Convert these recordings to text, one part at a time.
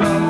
love.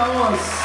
Vamos!